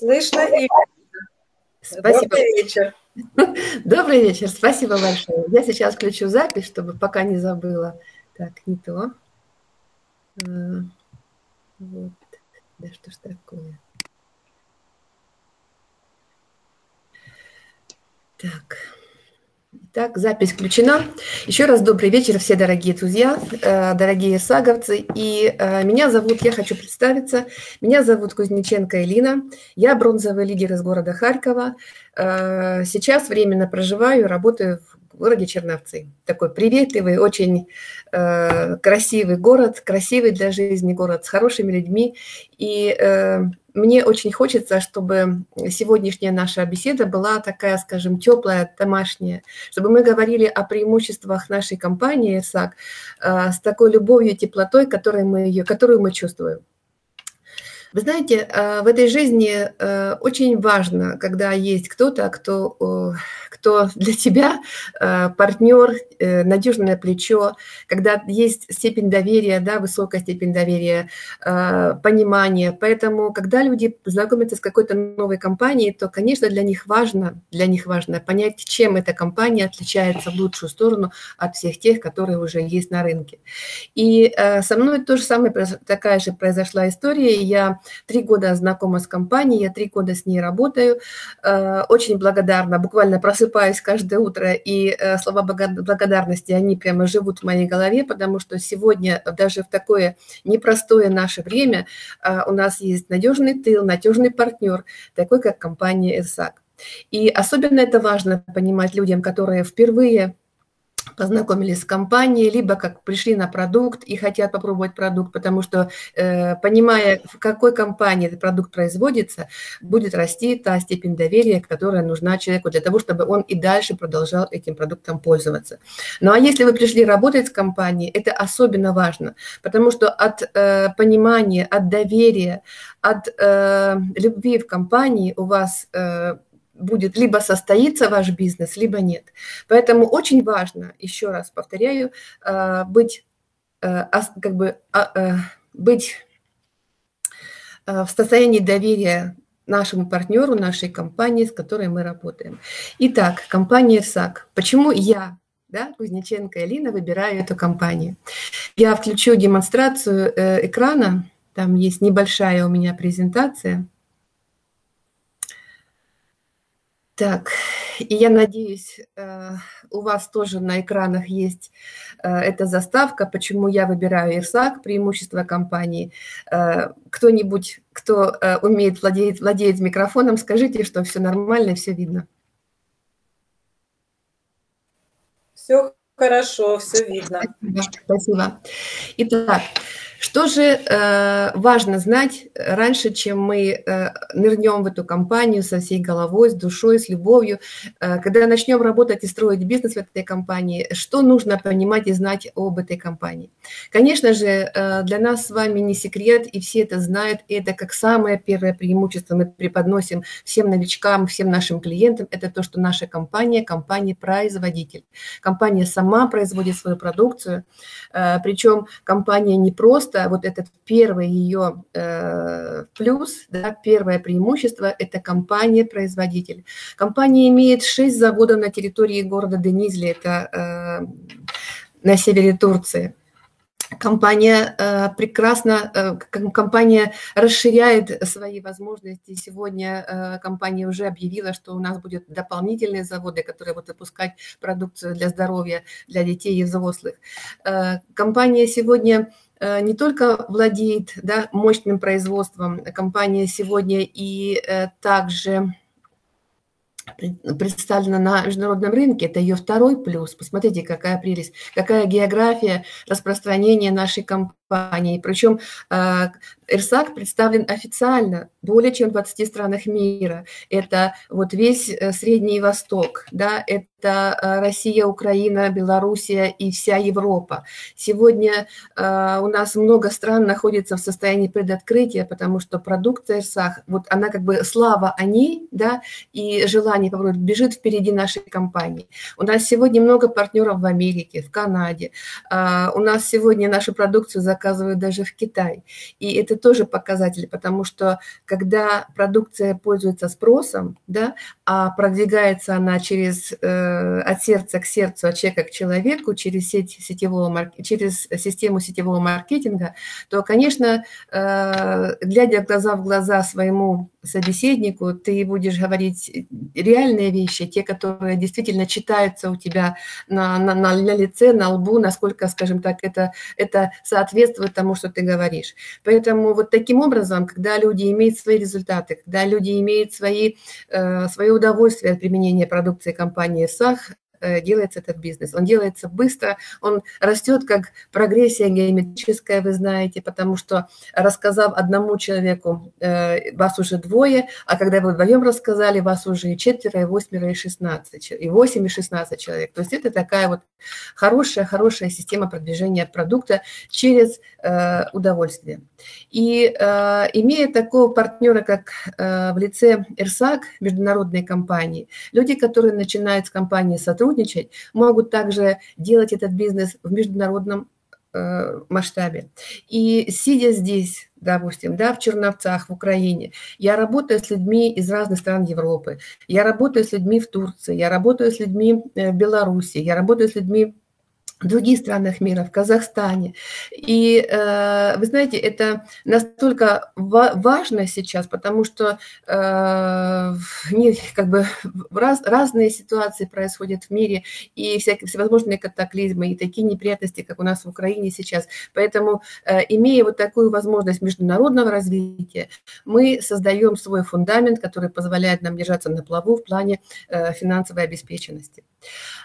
Слышно и Спасибо. Добрый вечер. Добрый вечер, спасибо большое. Я сейчас включу запись, чтобы пока не забыла. Так, не то. А, вот. Да что ж такое? Так. Так, запись включена. Еще раз добрый вечер, все дорогие друзья, э, дорогие саговцы. И э, меня зовут, я хочу представиться, меня зовут Кузнеченко Элина. Я бронзовый лидер из города Харькова. Э, сейчас временно проживаю, работаю в городе Черновцы. Такой приветливый, очень красивый город, красивый для жизни город с хорошими людьми. И мне очень хочется, чтобы сегодняшняя наша беседа была такая, скажем, теплая, домашняя, чтобы мы говорили о преимуществах нашей компании ЭРСАК э, с такой любовью теплотой, которой мы ее, которую мы чувствуем. Вы знаете, э, в этой жизни э, очень важно, когда есть кто-то, кто, кто для тебя э, партнер, надежное плечо, когда есть степень доверия, да, высокая степень доверия, понимания. Поэтому, когда люди знакомятся с какой-то новой компанией, то, конечно, для них важно, для них важно понять, чем эта компания отличается в лучшую сторону от всех тех, которые уже есть на рынке. И со мной то же самое, такая же произошла история. Я три года знакома с компанией, я три года с ней работаю. Э, очень благодарна, буквально просыпаюсь каждое утро, и э, слова благодарности, они прямо живут в моей голове, потому что сегодня, даже в такое непростое наше время, э, у нас есть надежный тыл, надежный партнер, такой как компания «Эрсак». И особенно это важно понимать людям, которые впервые познакомились с компанией, либо как пришли на продукт и хотят попробовать продукт, потому что, э, понимая, в какой компании этот продукт производится, будет расти та степень доверия, которая нужна человеку для того, чтобы он и дальше продолжал этим продуктом пользоваться. Ну а если вы пришли работать с компанией, это особенно важно, потому что от э, понимания, от доверия, от э, любви в компании у вас э, будет либо состоится ваш бизнес, либо нет. Поэтому очень важно, еще раз повторяю, э, быть э, как бы а, э, быть в состоянии доверия нашему партнеру, нашей компании, с которой мы работаем. Итак, компания САК. Почему я, да, Кузнеченко Элина, выбираю эту компанию? Я включу демонстрацию экрана. Там есть небольшая у меня презентация – Так, и я надеюсь, э, у вас тоже на экранах есть э, эта заставка, почему я выбираю ИРСАК, преимущество компании. Э, кто-нибудь, кто умеет, владеет, владеет микрофоном, скажите, что все нормально, все видно. Все хорошо, все видно. Спасибо. Итак, что же э, важно знать раньше, чем мы э, нырнем в эту компанию со всей головой, с душой, с любовью, э, когда начнем работать и строить бизнес в этой компании, что нужно понимать и знать об этой компании? Конечно же, э, для нас с вами не секрет, и все это знают, и это как самое первое преимущество мы преподносим всем новичкам, всем нашим клиентам, это то, что наша компания – компания-производитель. Компания сама производит свою продукцию, э, причем компания не просто просто вот этот первый ее э, плюс, да, первое преимущество – это компания-производитель. Компания имеет шесть заводов на территории города Денизли, это э, на севере Турции. Компания э, прекрасно, э, компания расширяет свои возможности. Сегодня э, компания уже объявила, что у нас будут дополнительные заводы, которые будут выпускать продукцию для здоровья для детей и взрослых. Э, компания сегодня не только владеет да, мощным производством, компания сегодня и э, также представлена на международном рынке, это ее второй плюс. Посмотрите, какая прелесть, какая география распространения нашей компании. Причем э, ЭРСАК представлен официально более чем в 20 странах мира. Это вот весь Средний Восток, да, это э, Россия, Украина, Белоруссия и вся Европа. Сегодня э, у нас много стран находится в состоянии предоткрытия, потому что продукция САХ, вот она как бы слава о ней, да, и желание попробовать бежит впереди нашей компании. У нас сегодня много партнеров в Америке, в Канаде. Э, у нас сегодня нашу продукцию заказывают даже в Китай. И это тоже показатель, потому что когда продукция пользуется спросом, да, а продвигается она через, э, от сердца к сердцу, от человека к человеку, через, сеть сетевого, через систему сетевого маркетинга, то, конечно, э, глядя глаза в глаза своему собеседнику, ты будешь говорить реальные вещи, те, которые действительно читаются у тебя на, на, на лице, на лбу, насколько, скажем так, это, это соответствует тому, что ты говоришь. Поэтому вот таким образом, когда люди имеют свои результаты, когда люди имеют свои, э, свое удовольствие от применения продукции компании САХ, делается этот бизнес. Он делается быстро, он растет как прогрессия геометрическая, вы знаете, потому что рассказав одному человеку, э, вас уже двое, а когда вы вдвоем рассказали, вас уже и четверо, и восьмеро, и шестнадцать, и восемь, и шестнадцать человек. То есть это такая вот хорошая, хорошая система продвижения продукта через э, удовольствие. И имея такого партнера, как в лице ИРСАК, международной компании, люди, которые начинают с компании сотрудничать, сотрудничать, могут также делать этот бизнес в международном э, масштабе. И сидя здесь, допустим, да, в Черновцах, в Украине, я работаю с людьми из разных стран Европы, я работаю с людьми в Турции, я работаю с людьми э, в Беларуси, я работаю с людьми в других странах мира, в Казахстане. И э, вы знаете, это настолько ва- важно сейчас, потому что э, не, как бы раз, разные ситуации происходят в мире, и всякие всевозможные катаклизмы, и такие неприятности, как у нас в Украине сейчас. Поэтому, э, имея вот такую возможность международного развития, мы создаем свой фундамент, который позволяет нам держаться на плаву в плане э, финансовой обеспеченности.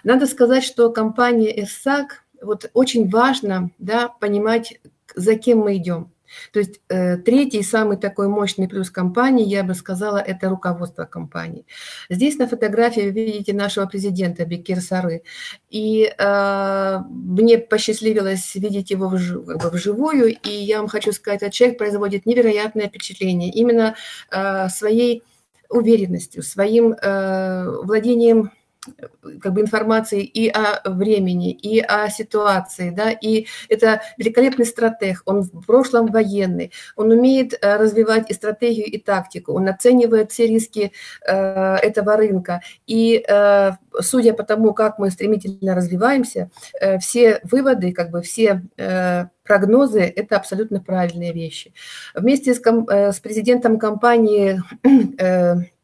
Надо сказать, что компания ИРСАК, вот очень важно да, понимать, за кем мы идем. То есть э, третий самый такой мощный плюс компании, я бы сказала, это руководство компании. Здесь на фотографии вы видите нашего президента Бекир Сары. И э, мне посчастливилось видеть его вжив, как бы вживую, и я вам хочу сказать, этот человек производит невероятное впечатление именно э, своей уверенностью, своим э, владением как бы информации и о времени, и о ситуации, да, и это великолепный стратег, он в прошлом военный, он умеет э, развивать и стратегию, и тактику, он оценивает все риски э, этого рынка, и э, судя по тому, как мы стремительно развиваемся, э, все выводы, как бы все э, прогнозы – это абсолютно правильные вещи. Вместе с, э, с президентом компании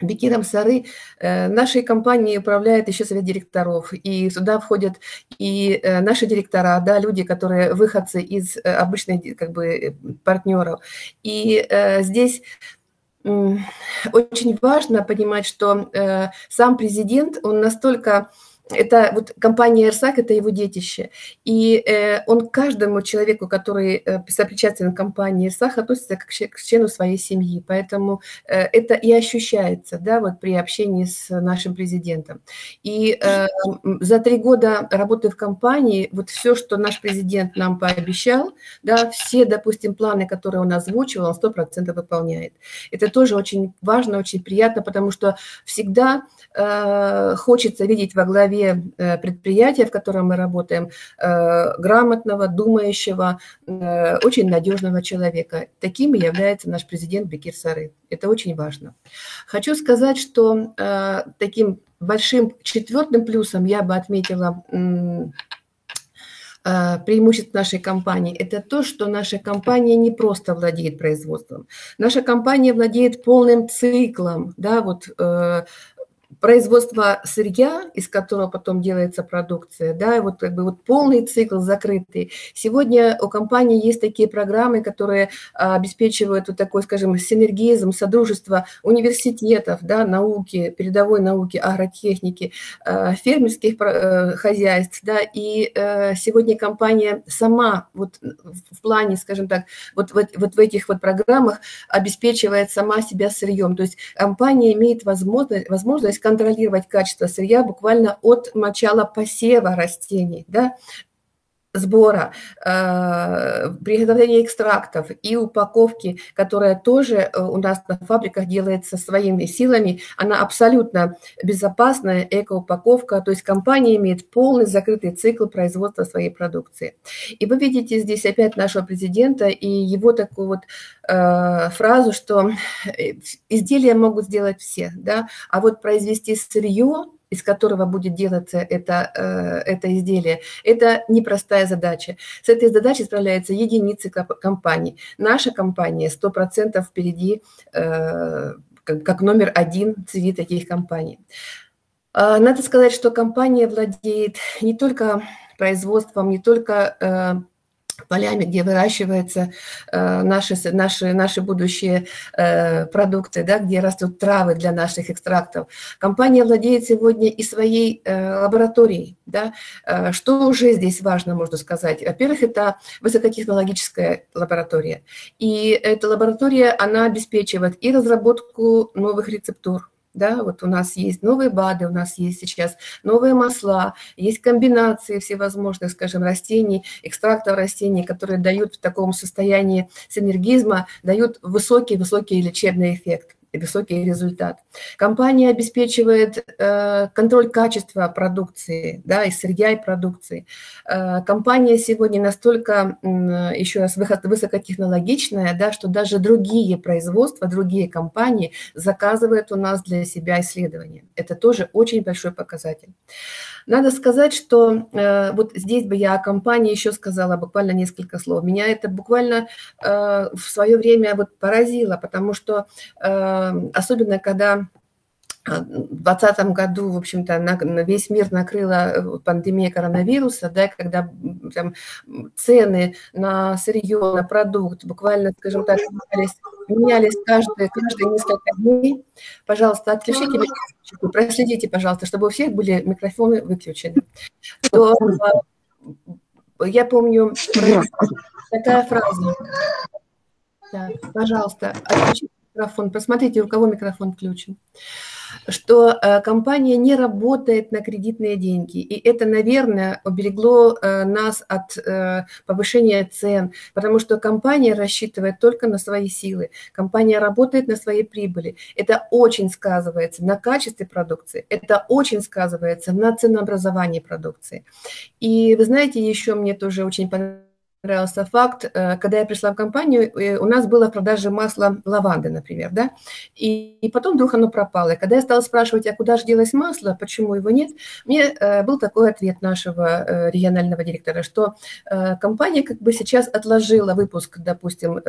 Бекиром Сары э, нашей компанией управляет еще совет директоров, и сюда входят и э, наши директора, да, люди, которые выходцы из э, обычных как бы партнеров. И здесь очень важно понимать, что сам президент, он настолько это вот компания «Эрсак» – это его детище. И э, он каждому человеку, который э, сопричастен к компании «Эрсак», относится как к члену своей семьи. Поэтому э, это и ощущается да, вот при общении с нашим президентом. И э, за три года работы в компании, вот все, что наш президент нам пообещал, да, все, допустим, планы, которые он озвучивал, он 100% выполняет. Это тоже очень важно, очень приятно, потому что всегда э, хочется видеть во главе главе э, предприятия, в котором мы работаем, э, грамотного, думающего, э, очень надежного человека. Таким является наш президент Бекир Сары. Это очень важно. Хочу сказать, что таким большим четвертым плюсом я бы отметила преимущество нашей компании – это то, что наша компания не просто владеет производством. Наша компания владеет полным циклом, да, вот производство сырья, из которого потом делается продукция, да, вот как бы вот полный цикл закрытый. Сегодня у компании есть такие программы, которые а, обеспечивают вот такой, скажем, синергизм, содружество университетов, да, науки, передовой науки, агротехники, а, фермерских э, хозяйств, да, и э, сегодня компания сама вот в плане, скажем так, вот, вот, вот в этих вот программах обеспечивает сама себя сырьем, то есть компания имеет возможность, возможность контролировать качество сырья буквально от начала посева растений. Да? Сбора, э, приготовления экстрактов и упаковки, которая тоже э, у нас на фабриках делается своими силами, она абсолютно безопасная, экоупаковка, то есть компания имеет полный закрытый цикл производства своей продукции. И вы видите здесь опять нашего президента и его такую вот э, фразу, что э, изделия могут сделать все, да, а вот произвести сырье из которого будет делаться это, э, это изделие, это непростая задача. С этой задачей справляются единицы компаний. Наша компания 100% впереди, э, как номер один среди таких компаний. А, надо сказать, что компания владеет не только производством, не только э, полями, где выращиваются э, наши, наши, наши будущие э, продукты, да, где растут травы для наших экстрактов. Компания владеет сегодня и своей э, лабораторией. Да. Что уже здесь важно, можно сказать? Во-первых, это высокотехнологическая лаборатория. И эта лаборатория, она обеспечивает и разработку новых рецептур, да, вот у нас есть новые БАДы, у нас есть сейчас новые масла, есть комбинации всевозможных, скажем, растений, экстрактов растений, которые дают в таком состоянии синергизма, дают высокий-высокий лечебный эффект высокий результат. Компания обеспечивает э, контроль качества продукции, да, и сырья, и продукции. Э, компания сегодня настолько, э, еще раз, высокотехнологичная, да, что даже другие производства, другие компании заказывают у нас для себя исследования. Это тоже очень большой показатель. Надо сказать, что э, вот здесь бы я о компании еще сказала буквально несколько слов. Меня это буквально э, в свое время вот поразило, потому что э, особенно когда 2020 году, в общем-то, на, на весь мир накрыла э, пандемия коронавируса, да, когда там, цены на сырье, на продукт буквально, скажем так, менялись, менялись каждые, каждые несколько дней. Пожалуйста, отключите микрофон, проследите, пожалуйста, чтобы у всех были микрофоны выключены. То, а, я помню такая фраза. Так, пожалуйста, отключите микрофон. Посмотрите, у кого микрофон включен что э, компания не работает на кредитные деньги. И это, наверное, уберегло э, нас от э, повышения цен, потому что компания рассчитывает только на свои силы. Компания работает на своей прибыли. Это очень сказывается на качестве продукции, это очень сказывается на ценообразовании продукции. И вы знаете, еще мне тоже очень понравилось, понравился факт, э, когда я пришла в компанию, э, у нас было в продаже масло лаванды, например, да, и, и потом вдруг оно пропало. И когда я стала спрашивать, а куда же делось масло, почему его нет, мне э, был такой ответ нашего регионального директора, что компания как бы сейчас отложила выпуск, допустим,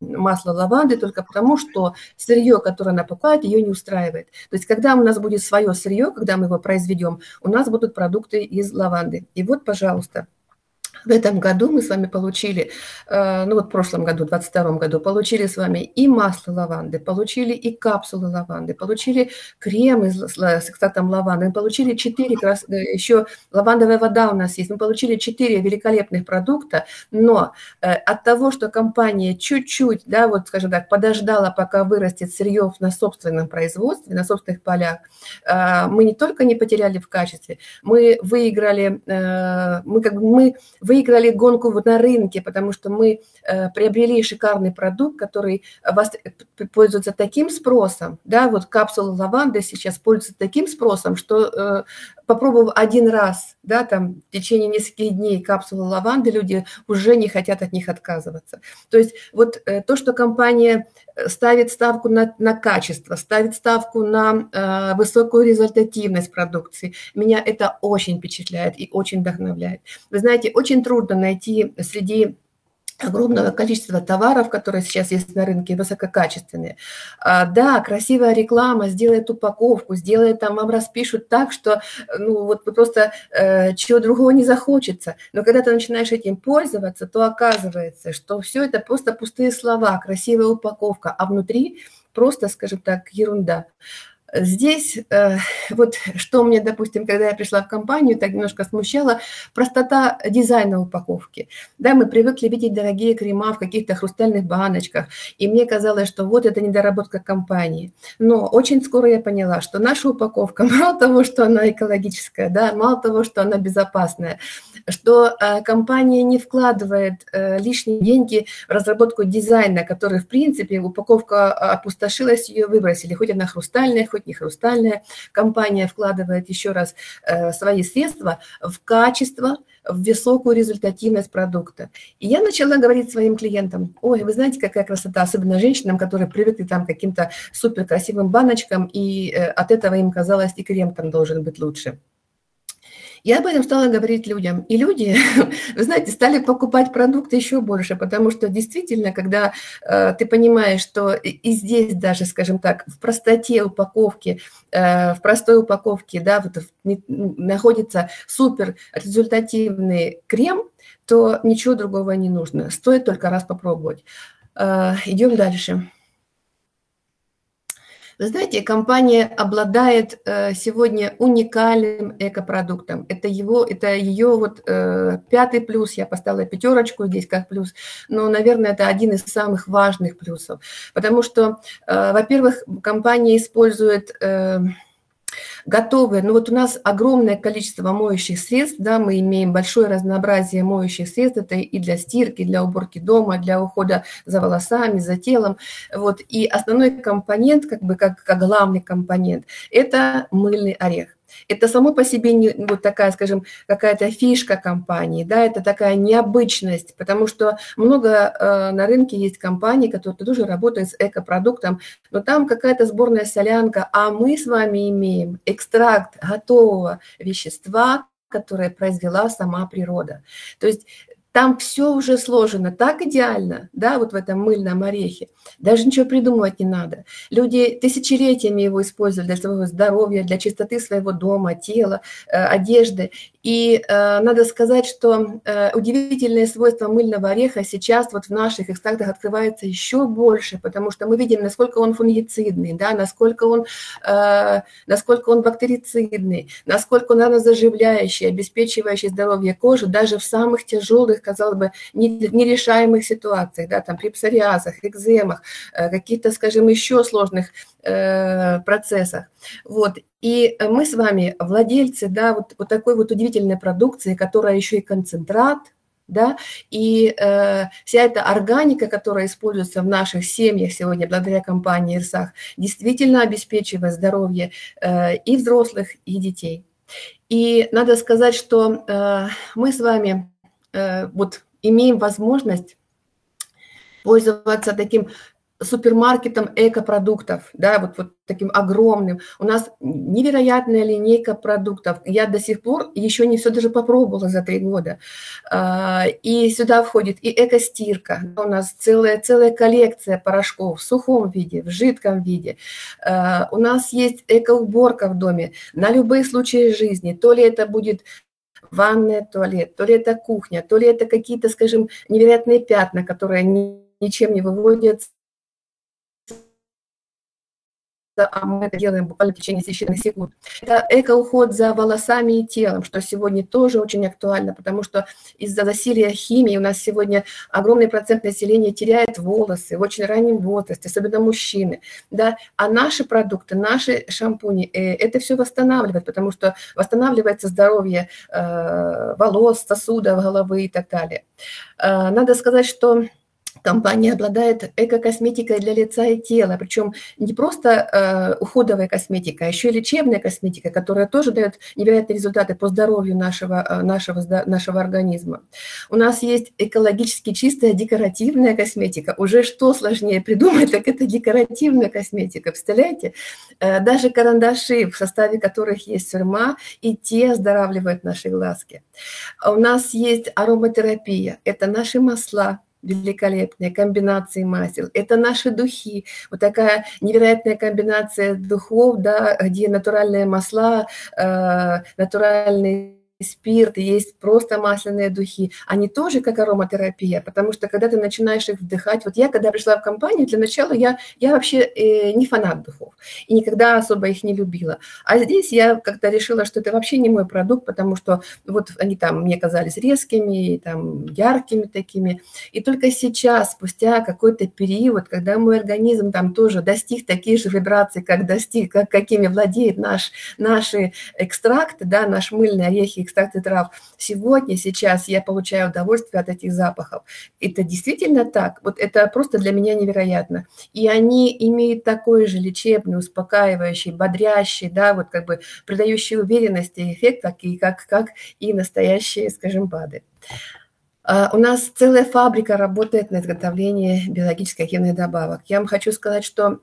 масло лаванды только потому, что сырье, которое она покупает, ее не устраивает. То есть, когда у нас будет свое сырье, когда мы его произведем, у нас будут продукты из лаванды. И вот, пожалуйста, в этом году мы с вами получили, э, ну вот в прошлом году, в 2022 году, получили с вами и масло лаванды, получили и капсулы лаванды, получили крем с экстрактом лаванды, мы получили 4, э, еще лавандовая вода у нас есть, мы получили 4 великолепных продукта, но э, от того, что компания чуть-чуть, да, вот скажем так, подождала, пока вырастет сырье на собственном производстве, на собственных полях, мы не только не потеряли в качестве, мы выиграли, мы как бы мы выиграли гонку на рынке, потому что мы э, приобрели шикарный продукт, который вас, э, пользуется таким спросом, да, вот капсула лаванды сейчас пользуется таким спросом, что э, попробовав один раз, да, там в течение нескольких дней капсулы лаванды, люди уже не хотят от них отказываться. То есть вот то, что компания ставит ставку на, на качество, ставит ставку на э, высокую результативность продукции, меня это очень впечатляет и очень вдохновляет. Вы знаете, очень трудно найти среди огромного количества товаров, которые сейчас есть на рынке, высококачественные. А, да, красивая реклама сделает упаковку, сделает там, вам распишут так, что ну вот просто э, чего другого не захочется. Но когда ты начинаешь этим пользоваться, то оказывается, что все это просто пустые слова, красивая упаковка, а внутри просто, скажем так, ерунда. Здесь э, вот что мне, допустим, когда я пришла в компанию, так немножко смущало, простота дизайна упаковки. Да, мы привыкли видеть дорогие крема в каких-то хрустальных баночках, и мне казалось, что вот это недоработка компании. Но очень скоро я поняла, что наша упаковка, мало того, что она экологическая, да, мало того, что она безопасная, что э, компания не вкладывает э, лишние деньги в разработку дизайна, который, в принципе, упаковка опустошилась, ее выбросили, хоть она хрустальная, хоть хоть не хрустальная компания вкладывает еще раз э, свои средства в качество, в высокую результативность продукта. И я начала говорить своим клиентам, ой, вы знаете, какая красота, особенно женщинам, которые привыкли там к каким-то супер красивым баночкам, и э, от этого им казалось, и крем там должен быть лучше. Я об этом стала говорить людям. И люди, вы знаете, стали покупать продукты еще больше, потому что действительно, когда э, ты понимаешь, что и, здесь даже, скажем так, в простоте упаковки, э, в простой упаковке, да, вот не, находится супер результативный крем, то ничего другого не нужно. Стоит только раз попробовать. Э, идем дальше. Вы знаете, компания обладает э, сегодня уникальным экопродуктом. Это его, это ее вот э, пятый плюс. Я поставила пятерочку здесь как плюс, но, наверное, это один из самых важных плюсов, потому что, э, во-первых, компания использует готовые. Ну вот у нас огромное количество моющих средств, да, мы имеем большое разнообразие моющих средств, это и для стирки, для уборки дома, для ухода за волосами, за телом. Вот. И основной компонент, как бы как, как главный компонент, это мыльный орех. Это само по себе не, вот такая, скажем, какая-то фишка компании, да, это такая необычность, потому что много э, на рынке есть компаний, которые тоже работают с экопродуктом, но там какая-то сборная солянка, а мы с вами имеем экстракт готового вещества, которое произвела сама природа. То есть там все уже сложено так идеально, да, вот в этом мыльном орехе. Даже ничего придумывать не надо. Люди тысячелетиями его использовали для своего здоровья, для чистоты своего дома, тела, э, одежды. И э, надо сказать, что э, удивительные свойства мыльного ореха сейчас вот в наших экстрактах открывается еще больше, потому что мы видим, насколько он фунгицидный, да, насколько он, э, насколько он бактерицидный, насколько он ранозаживляющий, обеспечивающий здоровье кожи даже в самых тяжелых, казалось бы, нерешаемых ситуациях, да, там при псориазах, экземах, э, каких-то, скажем, еще сложных процессах. Вот. И мы с вами владельцы да, вот, вот такой вот удивительной продукции, которая еще и концентрат, да, и э, вся эта органика, которая используется в наших семьях сегодня благодаря компании Ирсах, действительно обеспечивает здоровье э, и взрослых, и детей. И надо сказать, что э, мы с вами э, вот имеем возможность пользоваться таким супермаркетом экопродуктов, да, вот, вот таким огромным. У нас невероятная линейка продуктов. Я до сих пор еще не все даже попробовала за три года. А, и сюда входит и экостирка. У нас целая, целая коллекция порошков в сухом виде, в жидком виде. А, у нас есть экоуборка в доме на любые случаи жизни. То ли это будет ванная, туалет, то ли это кухня, то ли это какие-то, скажем, невероятные пятна, которые ничем не выводятся а мы это делаем буквально в течение считанных секунд. Это эко-уход за волосами и телом, что сегодня тоже очень актуально, потому что из-за засилия химии у нас сегодня огромный процент населения теряет волосы в очень раннем возрасте, особенно мужчины. Да? А наши продукты, наши шампуни, э, это все восстанавливает, потому что восстанавливается здоровье э, волос, сосудов, головы и так далее. Э, надо сказать, что Компания обладает эко-косметикой для лица и тела, причем не просто э, уходовая косметика, а еще и лечебная косметика, которая тоже дает невероятные результаты по здоровью нашего, э, нашего, нашего организма. У нас есть экологически чистая декоративная косметика. Уже что сложнее придумать, так это декоративная косметика. Представляете? Э, даже карандаши, в составе которых есть ферма, и те оздоравливают наши глазки. У нас есть ароматерапия. Это наши масла, великолепные комбинации масел. Это наши духи. Вот такая невероятная комбинация духов, да, где натуральные масла, э, натуральные спирт, есть просто масляные духи, они тоже как ароматерапия, потому что когда ты начинаешь их вдыхать, вот я когда пришла в компанию, для начала я, я вообще э, не фанат духов и никогда особо их не любила. А здесь я как-то решила, что это вообще не мой продукт, потому что вот они там мне казались резкими, там яркими такими. И только сейчас, спустя какой-то период, когда мой организм там тоже достиг таких же вибраций, как достиг, как какими владеет наш, наши экстракты, да, наш мыльные орехи, экстракты трав, сегодня, сейчас я получаю удовольствие от этих запахов. Это действительно так. Вот это просто для меня невероятно. И они имеют такой же лечебный, успокаивающий, бодрящий, да, вот как бы придающий уверенности эффект, как и, как, как и настоящие, скажем, БАДы. А, у нас целая фабрика работает на изготовлении биологических активных добавок. Я вам хочу сказать, что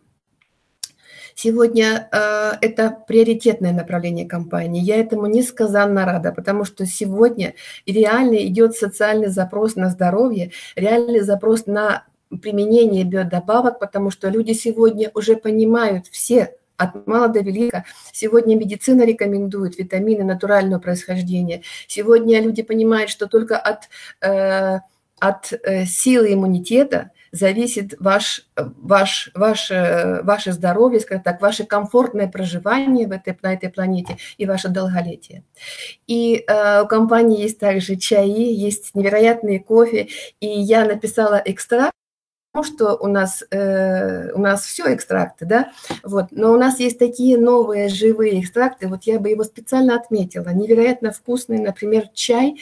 Сегодня э, это приоритетное направление компании. Я этому несказанно рада, потому что сегодня реально идет социальный запрос на здоровье, реальный запрос на применение биодобавок, потому что люди сегодня уже понимают все от мала до велика. Сегодня медицина рекомендует витамины натурального происхождения. Сегодня люди понимают, что только от, э, от э, силы иммунитета зависит ваш, ваш, ваше, ваше здоровье, скажем так, ваше комфортное проживание в этой, на этой планете и ваше долголетие. И э, у компании есть также чаи, есть невероятные кофе, и я написала экстракт, что у нас, э, у нас все экстракты, да, вот, но у нас есть такие новые живые экстракты, вот я бы его специально отметила, невероятно вкусный, например, чай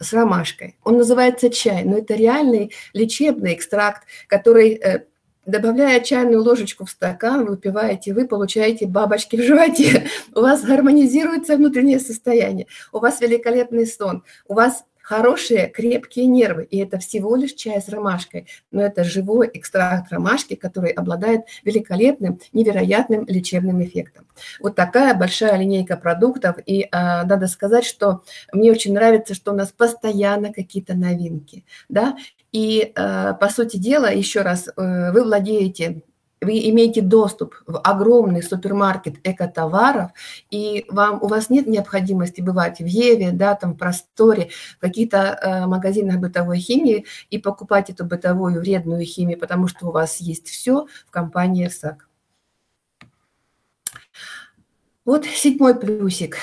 с ромашкой. Он называется чай, но это реальный лечебный экстракт, который э, Добавляя чайную ложечку в стакан, вы выпиваете, вы получаете бабочки в животе. У вас гармонизируется внутреннее состояние, у вас великолепный сон, у вас хорошие, крепкие нервы. И это всего лишь чай с ромашкой. Но это живой экстракт ромашки, который обладает великолепным, невероятным лечебным эффектом. Вот такая большая линейка продуктов. И а, надо сказать, что мне очень нравится, что у нас постоянно какие-то новинки. Да? И, а, по сути дела, еще раз, э, вы владеете вы имеете доступ в огромный супермаркет экотоваров, и вам, у вас нет необходимости бывать в Еве, да, там в просторе, в каких-то э, магазинах бытовой химии и покупать эту бытовую вредную химию, потому что у вас есть все в компании РСАК. Вот седьмой плюсик.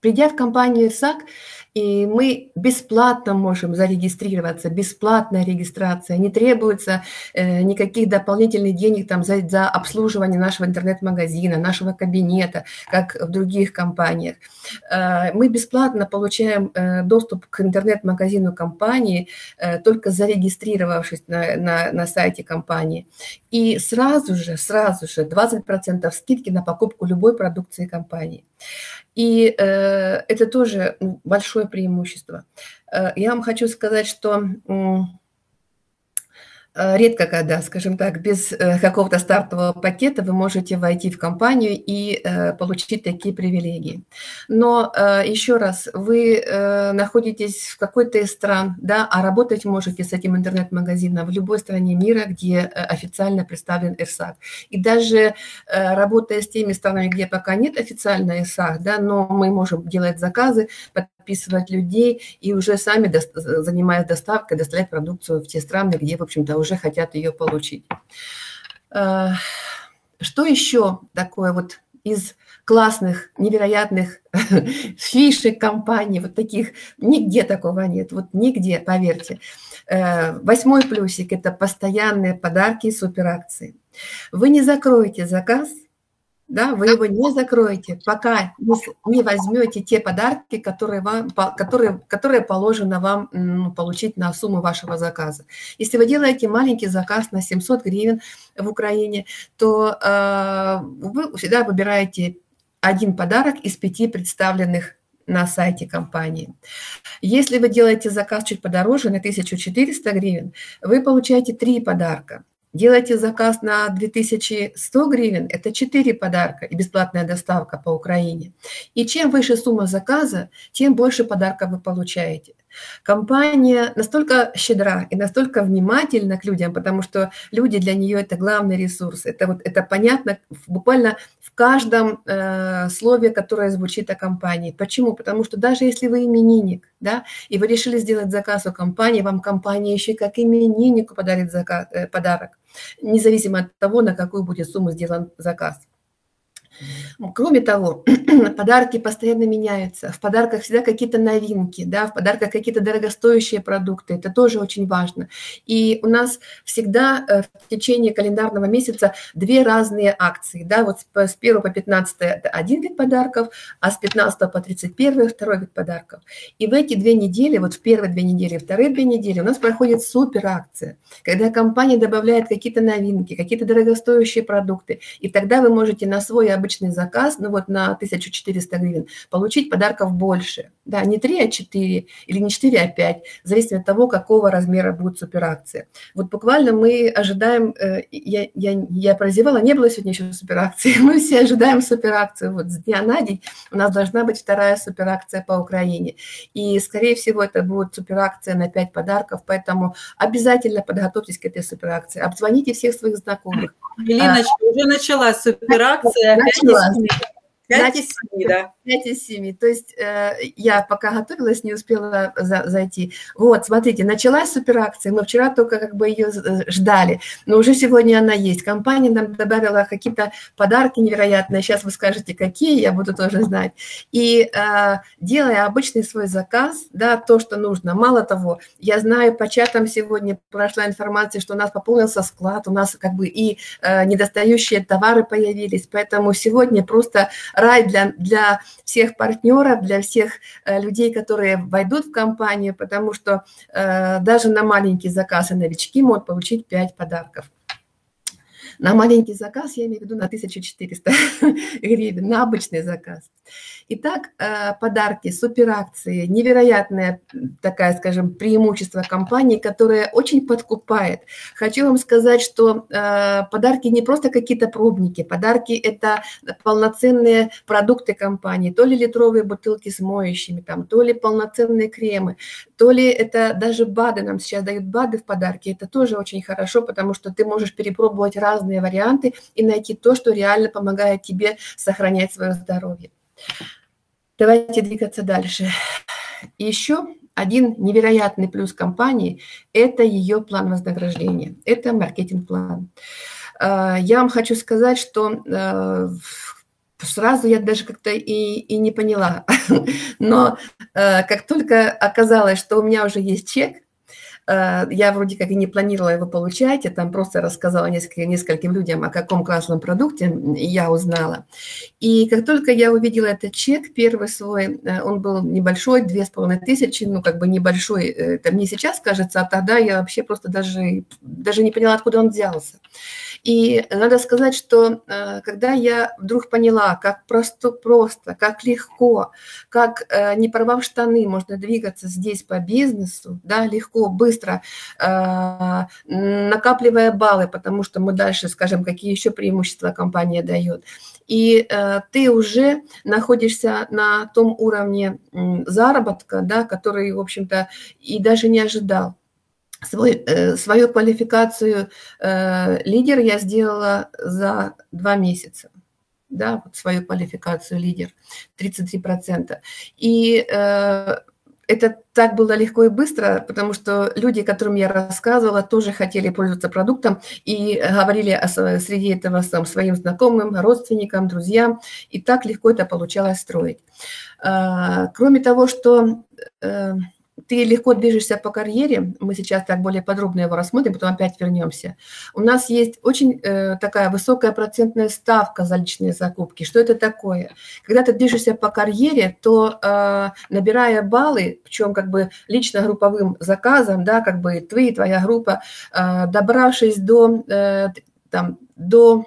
Придя в компанию РСАК, и мы бесплатно можем зарегистрироваться, бесплатная регистрация, не требуется э, никаких дополнительных денег там, за, за обслуживание нашего интернет-магазина, нашего кабинета, как в других компаниях. Э, мы бесплатно получаем э, доступ к интернет-магазину компании, э, только зарегистрировавшись на, на, на сайте компании. И сразу же, сразу же 20% скидки на покупку любой продукции компании. И э, это тоже большое преимущество. Э, я вам хочу сказать, что Э, редко когда, скажем так, без э, какого-то стартового пакета вы можете войти в компанию и получить такие привилегии. Но еще раз, вы находитесь в какой-то из стран, да, а работать можете с этим интернет-магазином в любой стране мира, где официально представлен ИРСАК. И даже работая с теми странами, где пока нет официально ИРСАК, да, но мы можем делать заказы, подписывать людей и уже сами, занимаясь доставкой, доставлять продукцию в те страны, где, в общем-то, уже хотят ее получить. Э, что еще такое вот из классных, невероятных фишек компании, вот таких, нигде такого нет, вот нигде, поверьте. Э, восьмой плюсик – это постоянные подарки и суперакции. Вы не закроете заказ – да, вы его не закроете, пока не, возьмете те подарки, которые, вам, которые, которые положено вам ну, получить на сумму вашего заказа. Если вы делаете маленький заказ на 700 гривен в Украине, то э, вы всегда выбираете один подарок из пяти представленных на сайте компании. Если вы делаете заказ чуть подороже, на 1400 гривен, вы получаете три подарка – Делайте заказ на 2100 гривен, это 4 подарка и бесплатная доставка по Украине. И чем выше сумма заказа, тем больше подарка вы получаете. Компания настолько щедра и настолько внимательна к людям, потому что люди для нее это главный ресурс. Это вот это понятно буквально в каждом э, слове, которое звучит о компании. Почему? Потому что даже если вы именинник, да, и вы решили сделать заказ у компании, вам компания еще как имениннику подарит заказ, э, подарок, независимо от того, на какую будет сумму сделан заказ. Кроме того, подарки постоянно меняются. В подарках всегда какие-то новинки, да, в подарках какие-то дорогостоящие продукты. Это тоже очень важно. И у нас всегда э, в течение календарного месяца две разные акции. Да, вот с 1 по 15 это один вид подарков, а с 15 по 31 второй вид подарков. И в эти две недели, вот в первые две недели, вторые две недели у нас проходит супер акция, когда компания добавляет какие-то новинки, какие-то дорогостоящие продукты. И тогда вы можете на свой обычный заказ, ну вот на 1400 гривен, получить подарков больше. Да, не 3, а 4, или не 4, а 5, в зависимости от того, какого размера будет суперакция. Вот буквально мы ожидаем, э, я, я, я прозевала, не было сегодня еще суперакции, мы все ожидаем суперакцию. Вот с дня на день у нас должна быть вторая суперакция по Украине. И, скорее всего, это будет суперакция на 5 подарков, поэтому обязательно подготовьтесь к этой суперакции. Обзвоните всех своих знакомых. Галиночка, а, уже началась суперакция. Началась. 5 из 7, да. 5 из 7. То есть э, я пока готовилась, не успела за, зайти. Вот, смотрите, началась суперакция. Мы вчера только как бы ее э, ждали, но уже сегодня она есть. Компания нам добавила какие-то подарки невероятные. Сейчас вы скажете, какие, я буду тоже знать. И э, делая обычный свой заказ, да, то, что нужно. Мало того, я знаю, по чатам сегодня прошла информация, что у нас пополнился склад, у нас как бы и э, недостающие товары появились. Поэтому сегодня просто рай для, для всех партнеров, для всех э, людей, которые войдут в компанию, потому что э, даже на маленький заказ и новички могут получить 5 подарков. На маленький заказ, я имею в виду на 1400 гривен, на обычный заказ. Итак, э, подарки, суперакции, невероятное такая, скажем, преимущество компании, которое очень подкупает. Хочу вам сказать, что э, подарки не просто какие-то пробники, подарки – это полноценные продукты компании, то ли литровые бутылки с моющими, там, то ли полноценные кремы, то ли это даже БАДы, нам сейчас дают БАДы в подарки, это тоже очень хорошо, потому что ты можешь перепробовать разные варианты и найти то, что реально помогает тебе сохранять свое здоровье. Давайте двигаться дальше. еще один невероятный плюс компании – это ее план вознаграждения, это маркетинг-план. А, я вам хочу сказать, что э, сразу я даже как-то и, и не поняла. Но э, как только оказалось, что у меня уже есть чек, я вроде как и не планировала его получать, я там просто рассказала нескольким, нескольким людям, о каком классном продукте я узнала. И как только я увидела этот чек, первый свой, э, он был небольшой, две с половиной тысячи, ну как бы небольшой, э, это мне сейчас кажется, а тогда я вообще просто даже, даже не поняла, откуда он взялся. И надо сказать, что когда я вдруг поняла, как просто, просто как легко, как не порвав штаны, можно двигаться здесь по бизнесу, да, легко, быстро, э, накапливая баллы, потому что мы дальше скажем, какие еще преимущества компания дает. И э, ты уже находишься на том уровне заработка, да, который, в общем-то, и даже не ожидал. Свой, э, свою квалификацию лидер я сделала за два месяца да, вот свою квалификацию лидер, 33%. И это так было легко и быстро, потому что люди, которым я рассказывала, тоже хотели пользоваться продуктом и говорили о, среди этого сам, своим знакомым, родственникам, друзьям, и так легко это получалось строить. А, кроме того, что э, ты легко движешься по карьере, мы сейчас так более подробно его рассмотрим, потом опять вернемся. У нас есть очень э, такая высокая процентная ставка за личные закупки. Что это такое? Когда ты движешься по карьере, то э, набирая баллы, причем как бы лично групповым заказом, да, как бы твои, твоя группа, э, добравшись до, э, там, до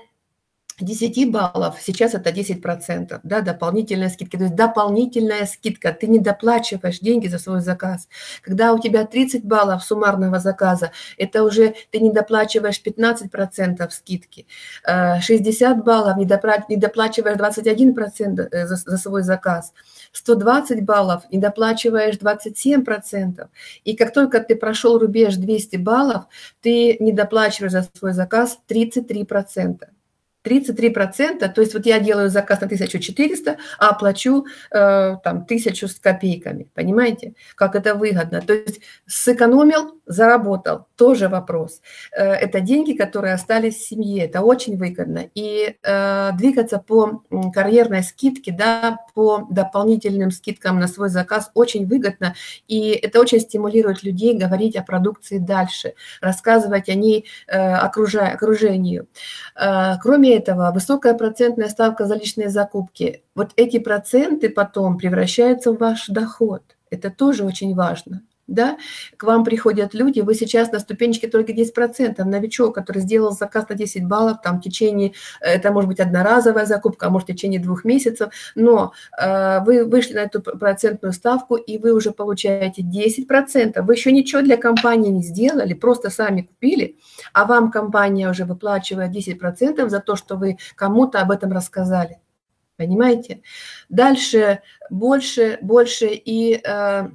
10 баллов, сейчас это 10%, да, дополнительная скидка. То есть дополнительная скидка, ты не доплачиваешь деньги за свой заказ. Когда у тебя 30 баллов суммарного заказа, это уже ты не доплачиваешь 15% скидки. 60 э, баллов, не, доплачиваешь 21% э, за, за свой заказ. 120 баллов, не доплачиваешь 27%. И как только ты прошел рубеж 200 баллов, ты не доплачиваешь за свой заказ 33%. 33%, то есть вот я делаю заказ на 1400, а оплачу э, там 1000 с копейками, понимаете, как это выгодно. То есть сэкономил, заработал, тоже вопрос. Э, это деньги, которые остались в семье, это очень выгодно. И э, двигаться по карьерной скидке, да, по дополнительным скидкам на свой заказ очень выгодно, и это очень стимулирует людей говорить о продукции дальше, рассказывать о ней э, окружению. Э, кроме этого, высокая процентная ставка за личные закупки. Вот эти проценты потом превращаются в ваш доход. Это тоже очень важно да, к вам приходят люди, вы сейчас на ступенечке только 10%, новичок, который сделал заказ на 10 баллов, там в течение, это может быть одноразовая закупка, а может в течение двух месяцев, но э, вы вышли на эту процентную ставку, и вы уже получаете 10%, вы еще ничего для компании не сделали, просто сами купили, а вам компания уже выплачивает 10% за то, что вы кому-то об этом рассказали. Понимаете? Дальше больше, больше и... Э,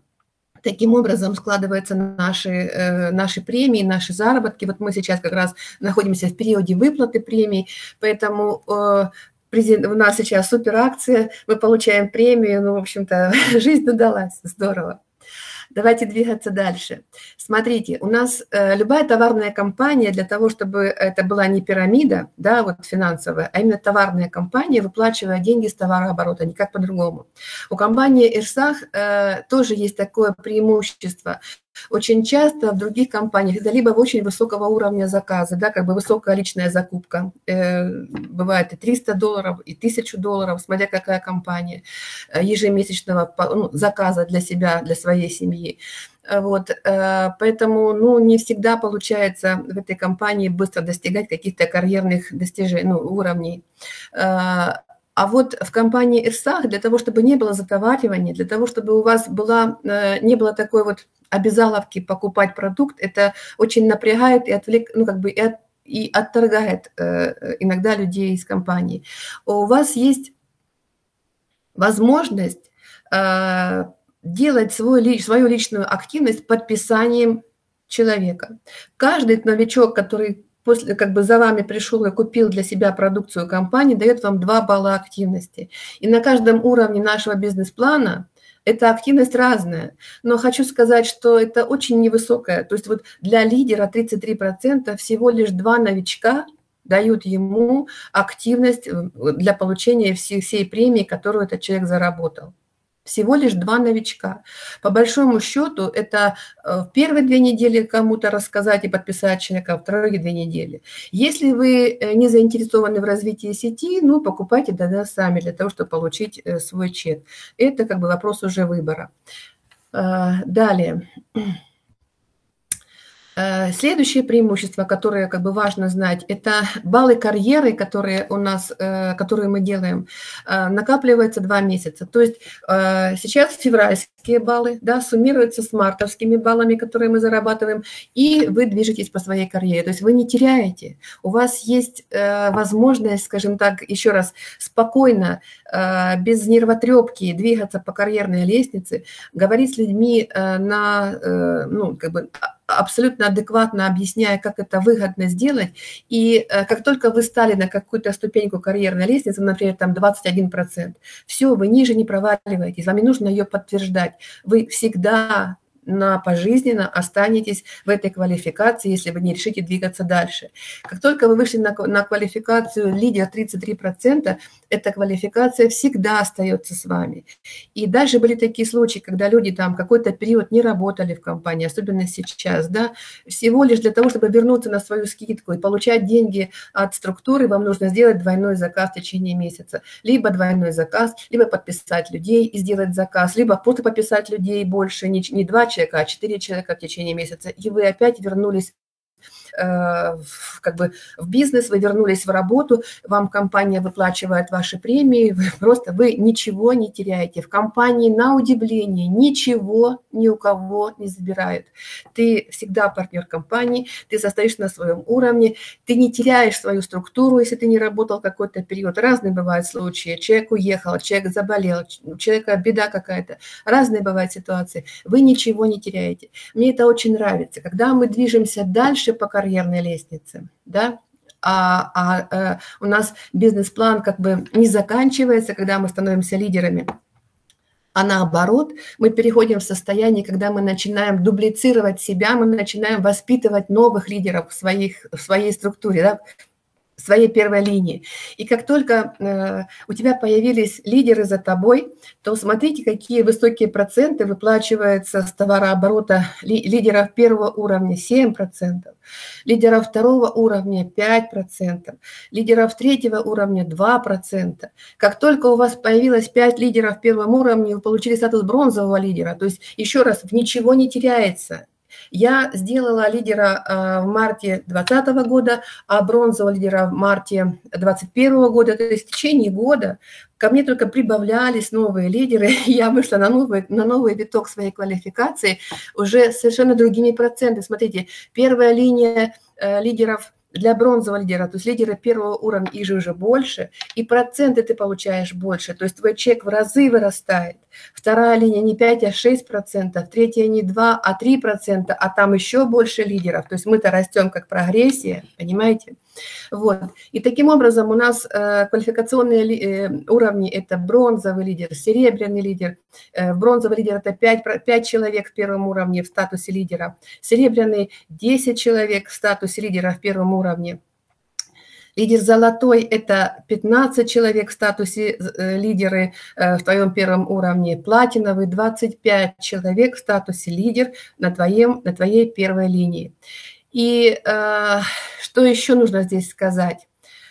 Таким образом складываются наши, э, наши премии, наши заработки. Вот мы сейчас как раз находимся в периоде выплаты премий, поэтому э, у нас сейчас супер акция, мы получаем премию, ну, в общем-то, жизнь удалась, здорово. Давайте двигаться дальше. Смотрите, у нас э, любая товарная компания для того, чтобы это была не пирамида, да, вот финансовая, а именно товарная компания, выплачивая деньги с товарооборота, никак по-другому. У компании Ирсах э, тоже есть такое преимущество. Очень часто в других компаниях это либо очень высокого уровня заказа, да, как бы высокая личная закупка, э, бывает и 300 долларов, и 1000 долларов, смотря какая компания, э, ежемесячного ну, заказа для себя, для своей семьи. Вот, э, поэтому, ну, не всегда получается в этой компании быстро достигать каких-то карьерных достижений, ну, уровней. Э, а вот в компании Ирсах для того, чтобы не было затоваривания, для того, чтобы у вас была, э, не было такой вот обязаловки покупать продукт, это очень напрягает и отвлек, ну, как бы и, от, и отторгает э, иногда людей из компании. У вас есть возможность э, делать свой, свою личную активность подписанием человека. Каждый новичок, который после, как бы за вами пришел и купил для себя продукцию компании, дает вам 2 балла активности. И на каждом уровне нашего бизнес-плана эта активность разная. Но хочу сказать, что это очень невысокая. То есть вот для лидера 33% всего лишь два новичка дают ему активность э, для получения всей, всей премии, которую этот человек заработал всего лишь два новичка. По большому счету, это э, в первые две недели кому-то рассказать и подписать человека, а вторые две недели. Если вы э, не заинтересованы в развитии сети, ну, покупайте тогда сами для того, чтобы получить э, свой чек. Это как бы вопрос уже выбора. Далее. Э, следующее преимущество, которое как бы важно знать, это баллы карьеры, которые у нас, э, которые мы делаем, э, накапливаются два месяца. То есть сейчас февральские баллы да, суммируются с мартовскими баллами, которые мы зарабатываем, и вы движетесь по своей карьере. То есть вы не теряете. У вас есть возможность, скажем так, еще раз, спокойно, без нервотрепки двигаться по карьерной лестнице, говорить с людьми на, ну, как бы абсолютно адекватно объясняя, как это выгодно сделать. И э, как только вы стали на какую-то ступеньку карьерной лестницы, например, там 21%, все, вы ниже не проваливаетесь, вам не нужно ее подтверждать. Вы всегда на пожизненно останетесь в этой квалификации, если вы не решите двигаться дальше. Как только вы вышли на, на квалификацию лидер 33%, эта квалификация всегда остается с вами. И даже были такие случаи, когда люди там какой-то период не работали в компании, особенно сейчас, да, всего лишь для того, чтобы вернуться на свою скидку и получать деньги от структуры, вам нужно сделать двойной заказ в течение месяца. Либо двойной заказ, либо подписать людей и сделать заказ, либо просто подписать людей больше, не, не два человека, а четыре человека в течение месяца, и вы опять вернулись как бы в бизнес, вы вернулись в работу, вам компания выплачивает ваши премии, вы просто вы ничего не теряете. В компании на удивление ничего ни у кого не забирают. Ты всегда партнер компании, ты состоишь на своем уровне, ты не теряешь свою структуру, если ты не работал какой-то период. Разные бывают случаи. Человек уехал, человек заболел, у человека беда какая-то. Разные бывают ситуации. Вы ничего не теряете. Мне это очень нравится. Когда мы движемся дальше по карьерной лестнице, да, а, а, а у нас бизнес-план как бы не заканчивается, когда мы становимся лидерами. А наоборот, мы переходим в состояние, когда мы начинаем дублицировать себя, мы начинаем воспитывать новых лидеров в, своих, в своей структуре. Да? Своей первой линии. И как только э, у тебя появились лидеры за тобой, то смотрите, какие высокие проценты выплачиваются с товарооборота ли, лидеров первого уровня 7%, лидеров второго уровня 5%, лидеров третьего уровня 2%. Как только у вас появилось 5 лидеров первого уровня, вы получили статус бронзового лидера. То есть, еще раз, ничего не теряется. Я сделала лидера а, в марте 2020 года, а бронзового лидера в марте 2021 года. То есть в течение года ко мне только прибавлялись новые лидеры. Я вышла на новый, на новый виток своей квалификации уже совершенно другими процентами. Смотрите, первая линия э, лидеров – для бронзового лидера, то есть лидера первого уровня, их же уже больше, и проценты ты получаешь больше, то есть твой чек в разы вырастает. Вторая линия не 5, а 6 процентов, третья не 2, а 3 процента, а там еще больше лидеров. То есть мы-то растем как прогрессия, понимаете? Вот. И таким образом у нас э, квалификационные э, уровни – это бронзовый лидер, серебряный лидер. Э, бронзовый лидер – это 5, 5 человек в первом уровне в статусе лидера. Серебряный – 10 человек в статусе лидера в первом уровне. Лидер золотой – это 15 человек в статусе э, лидеры э, в твоем первом уровне. Платиновый – 25 человек в статусе лидер на, твоем, на твоей первой линии. И э, что еще нужно здесь сказать?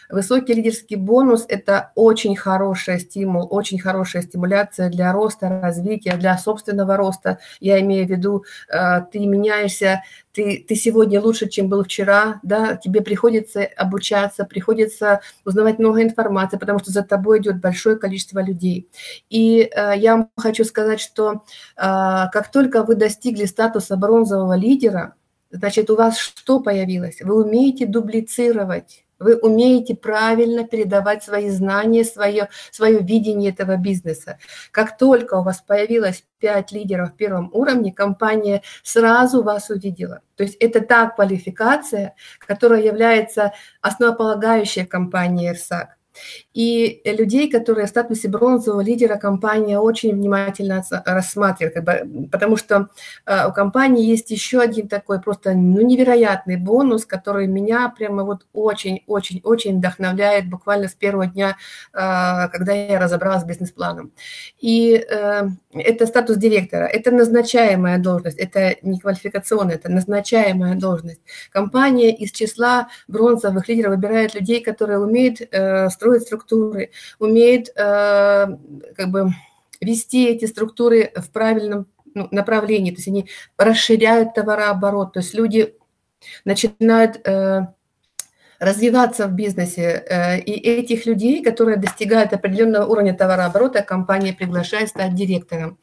Высокий лидерский бонус – это очень хороший стимул, очень хорошая стимуляция для роста, развития, для собственного роста. Я имею в виду, э, ты меняешься, ты, ты сегодня лучше, чем был вчера, да, тебе приходится обучаться, приходится узнавать много информации, потому что за тобой идет большое количество людей. И э, я вам хочу сказать, что э, как только вы достигли статуса бронзового лидера, значит, у вас что появилось? Вы умеете дублицировать вы умеете правильно передавать свои знания, свое, свое видение этого бизнеса. Как только у вас появилось 5 лидеров в первом уровне, компания сразу вас увидела. То есть это та квалификация, которая является основополагающей компанией РСАК. И людей, которые в статусе бронзового лидера компания очень внимательно рассматривает, как бы, потому что э, у компании есть еще один такой просто ну, невероятный бонус, который меня прямо вот очень-очень-очень вдохновляет буквально с первого дня, э, когда я разобралась с бизнес-планом. И э, это статус директора, это назначаемая должность, это не квалификационная, это назначаемая должность. Компания из числа бронзовых лидеров выбирает людей, которые умеют э, строить структуры, умеют э, как бы вести эти структуры в правильном ну, направлении, то есть они расширяют товарооборот, то есть люди начинают э, развиваться в бизнесе. Э, и этих людей, которые достигают определенного уровня товарооборота, компания приглашает стать директором.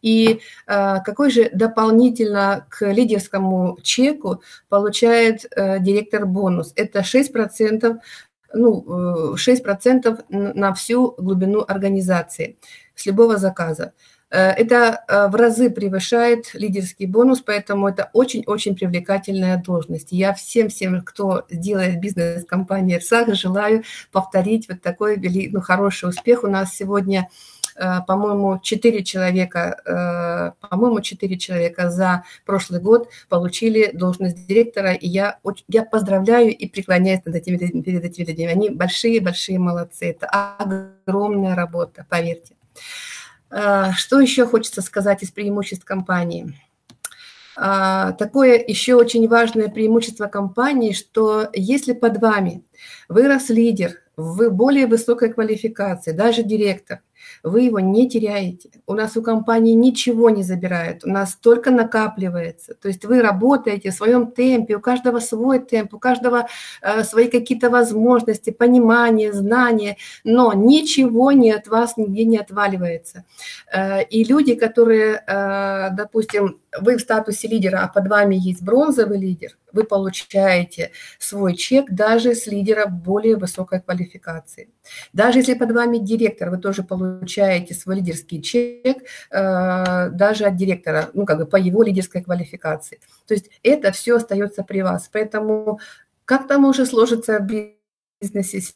И какой же дополнительно к лидерскому чеку получает директор бонус? Это 6% ну, 6% на всю глубину организации с любого заказа. Э, это э, в разы превышает лидерский бонус, поэтому это очень-очень привлекательная должность. Я всем-всем, кто делает бизнес компании РСАГ, желаю повторить вот такой ну, хороший успех. У нас сегодня э, по-моему, 4 человека, по-моему, 4 человека за прошлый год получили должность директора, и я, я поздравляю и преклоняюсь над этими, перед этими людьми. Они большие-большие молодцы. Это огромная работа, поверьте. А, что еще хочется сказать из преимуществ компании? Такое еще очень важное преимущество компании, что если под вами вырос лидер, вы более высокой квалификации, даже директор, вы его не теряете. У нас у компании ничего не забирают, у нас только накапливается. То есть вы работаете в своем темпе, у каждого свой темп, у каждого э, свои какие-то возможности, понимание, знания, но ничего не от вас нигде не отваливается. Э, и люди, которые, э, допустим, вы в статусе лидера, а под вами есть бронзовый лидер, вы получаете свой чек даже с лидера более высокой квалификации. Даже если под вами директор, вы тоже получаете свой лидерский чек э, даже от директора, ну как бы по его лидерской квалификации. То есть это все остается при вас. Поэтому как там уже сложится в бизнесе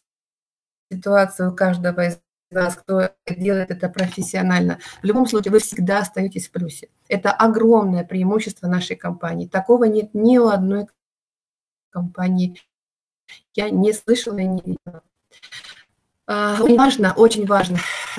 ситуация у каждого из нас, кто делает это профессионально, в любом случае вы всегда остаетесь в плюсе. Это огромное преимущество нашей компании. Такого нет ни у одной компании. Я не слышала и не видела. А, очень важно, очень важно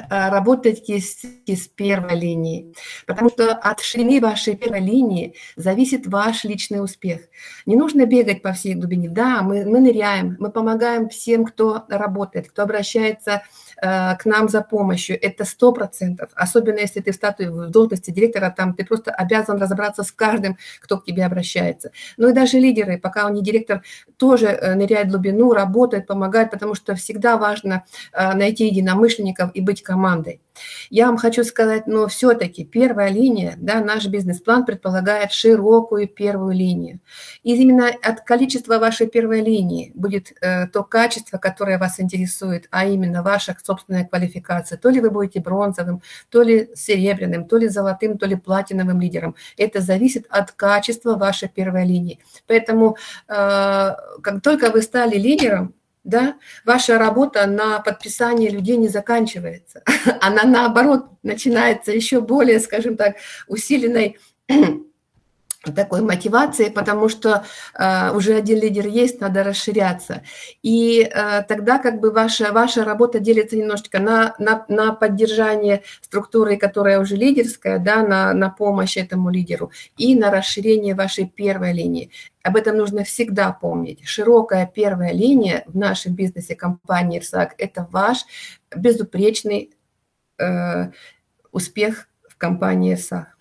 а, работать с, с первой линии, потому что от ширины вашей первой линии зависит ваш личный успех. Не нужно бегать по всей глубине. Да, мы, мы ныряем, мы помогаем всем, кто работает, кто обращается Э, к нам за помощью. Это сто процентов. Особенно если ты в статуе в должности директора, там ты просто обязан разобраться с каждым, кто к тебе обращается. Ну и даже лидеры, пока он не директор, тоже э, ныряет в глубину, работает, помогает, потому что всегда важно э, найти единомышленников и быть командой. Я вам хочу сказать, но все-таки первая линия, да, наш бизнес-план предполагает широкую первую линию. И именно от количества вашей первой линии будет э, то качество, которое вас интересует, а именно ваша собственная квалификация. То ли вы будете бронзовым, то ли серебряным, то ли золотым, то ли платиновым лидером. Это зависит от качества вашей первой линии. Поэтому э, как только вы стали лидером, да, ваша работа на подписание людей не заканчивается. Она наоборот начинается еще более, скажем так, усиленной такой мотивации, потому что э, уже один лидер есть, надо расширяться. И э, тогда как бы ваша, ваша работа делится немножечко на, на, на поддержание структуры, которая уже лидерская, да, на, на помощь этому лидеру, и на расширение вашей первой линии. Об этом нужно всегда помнить. Широкая первая линия в нашем бизнесе компании РСАК – это ваш безупречный э, успех в компании РСАК.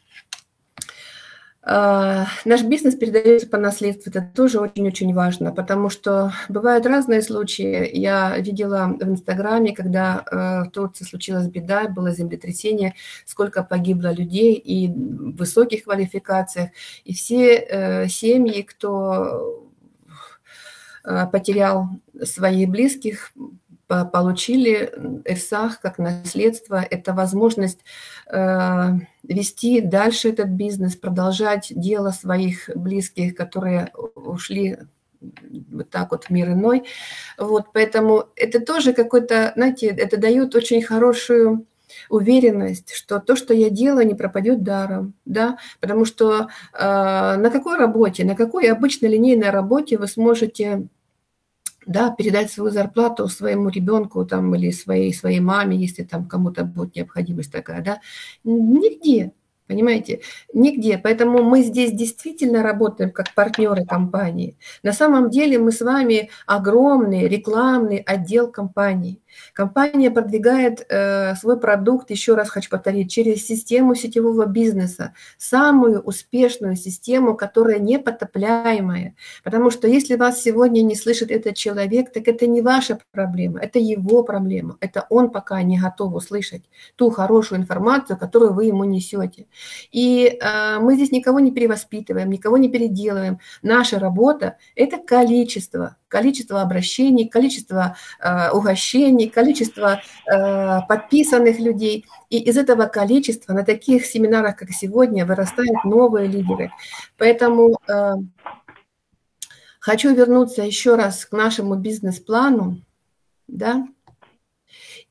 А, наш бизнес передается по наследству, это тоже очень-очень важно, потому что бывают разные случаи. Я видела в Инстаграме, когда э, в Турции случилась беда, было землетрясение, сколько погибло людей и в высоких квалификациях. И все э, семьи, кто э, потерял своих близких, получили ЭРСАХ как наследство. Это возможность э, вести дальше этот бизнес, продолжать дело своих близких, которые ушли вот так вот в мир иной. Вот, поэтому это тоже какой-то, знаете, это дает очень хорошую уверенность, что то, что я делаю, не пропадет даром, да, потому что э, на какой работе, на какой обычной линейной работе вы сможете да, передать свою зарплату своему ребенку там, или своей, своей маме, если там кому-то будет необходимость такая, да, нигде, Понимаете? Нигде. Поэтому мы здесь действительно работаем как партнеры компании. На самом деле мы с вами огромный рекламный отдел компании. Компания продвигает э, свой продукт, еще раз хочу повторить, через систему сетевого бизнеса, самую успешную систему, которая непотопляемая. Потому что если вас сегодня не слышит этот человек, так это не ваша проблема, это его проблема. Это он пока не готов услышать ту хорошую информацию, которую вы ему несете. И э, мы здесь никого не перевоспитываем, никого не переделываем. Наша работа – это количество, количество обращений, количество э, угощений, количество э, подписанных людей. И из этого количества на таких семинарах, как сегодня, вырастают новые лидеры. Поэтому э, хочу вернуться еще раз к нашему бизнес-плану. Да?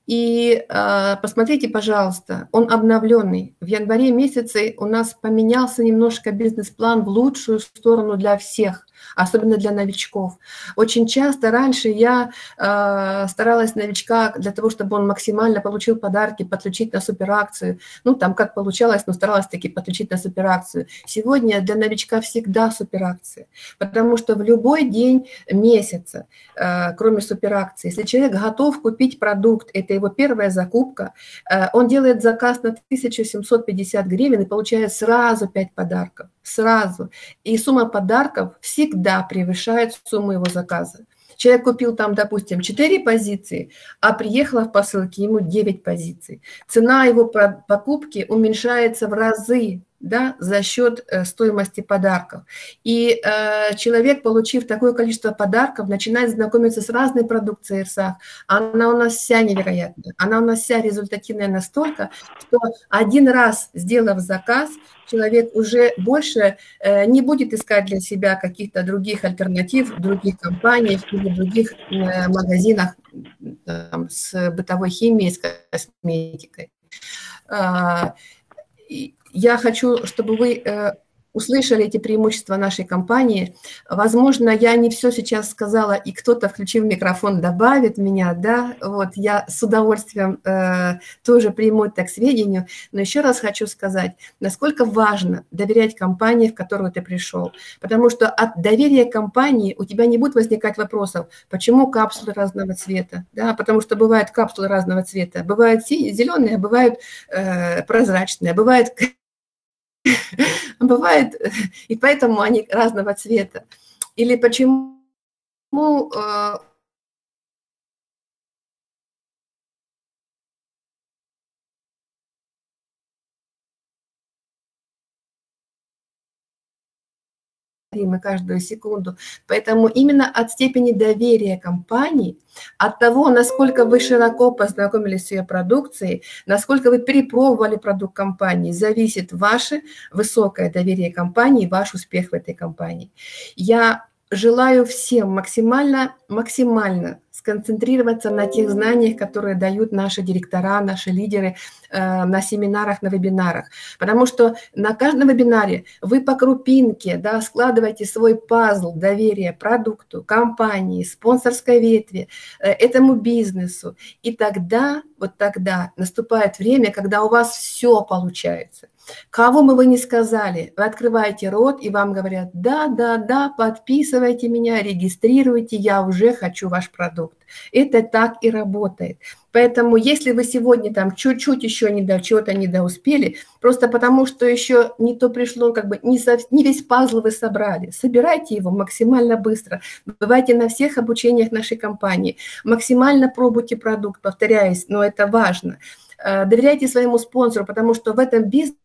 И э, посмотрите, пожалуйста, он обновленный. В январе месяце у нас поменялся немножко бизнес-план в лучшую сторону для всех. Особенно для новичков. Очень часто раньше я э, старалась новичка для того, чтобы он максимально получил подарки, подключить на суперакцию. Ну, там как получалось, но старалась таки подключить на суперакцию. Сегодня для новичка всегда суперакции, потому что в любой день месяца, э, кроме суперакции, если человек готов купить продукт, это его первая закупка, э, он делает заказ на 1750 гривен и получает сразу 5 подарков сразу. И сумма подарков всегда превышает сумму его заказа. Человек купил там, допустим, 4 позиции, а приехала в посылке ему 9 позиций. Цена его покупки уменьшается в разы да, за счет э, стоимости подарков. И э, человек, получив такое количество подарков, начинает знакомиться с разной продукцией РСАХ. Она у нас вся невероятная, она у нас вся результативная настолько, что один раз сделав заказ, человек уже больше э, не будет искать для себя каких-то других альтернатив других компаниях или других э, магазинах там, с бытовой химией, с косметикой. Э, я хочу, чтобы вы э, услышали эти преимущества нашей компании. Возможно, я не все сейчас сказала, и кто-то, включив микрофон, добавит меня, да, вот я с удовольствием э, тоже приму это к сведению, но еще раз хочу сказать, насколько важно доверять компании, в которую ты пришел, потому что от доверия компании у тебя не будет возникать вопросов, почему капсулы разного цвета, да, потому что бывают капсулы разного цвета, бывают зеленые, бывают э, прозрачные, бывают Бывает, и поэтому они разного цвета. Или почему э, мы каждую секунду. Поэтому именно от степени доверия компании, от того, насколько вы широко познакомились с ее продукцией, насколько вы перепробовали продукт компании, зависит ваше высокое доверие компании, ваш успех в этой компании. Я желаю всем максимально, максимально сконцентрироваться на тех знаниях, которые дают наши директора, наши лидеры на семинарах, на вебинарах. Потому что на каждом вебинаре вы по крупинке да, складываете свой пазл доверия продукту, компании, спонсорской ветви, э, этому бизнесу. И тогда, вот тогда наступает время, когда у вас все получается. Кого мы вы не сказали, вы открываете рот, и вам говорят, да, да, да, подписывайте меня, регистрируйте, я уже хочу ваш продукт. Это так и работает. Поэтому если вы сегодня там чуть-чуть еще не до чего-то не доуспели, просто потому что еще не то пришло, как бы не, со, не весь пазл вы собрали, собирайте его максимально быстро. Бывайте на всех обучениях нашей компании, максимально пробуйте продукт, повторяюсь, но это важно. Э, доверяйте своему спонсору, потому что в этом бизнесе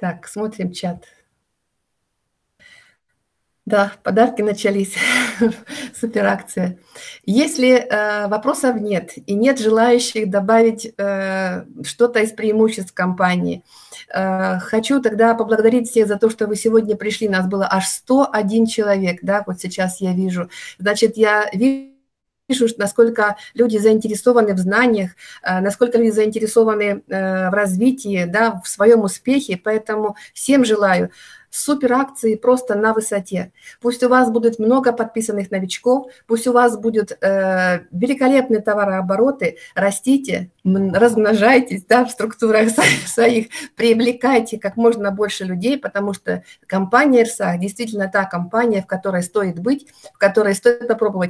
Так, смотрим чат. Да, подарки начались. Супер акция. Если э, вопросов нет и нет желающих добавить э, что-то из преимуществ компании, э, хочу тогда поблагодарить всех за то, что вы сегодня пришли. Нас было аж 101 человек, да, вот сейчас я вижу. Значит, я вижу пишут, насколько люди заинтересованы в знаниях, э, насколько люди заинтересованы э, в развитии, да, в своем успехе. Поэтому всем желаю супер акции просто на высоте. Пусть у вас будет много подписанных новичков, пусть у вас будут э, великолепные товарообороты, растите, размножайтесь да, в структурах своих, привлекайте как можно больше людей, потому что компания РСА действительно та компания, в которой стоит быть, в которой стоит попробовать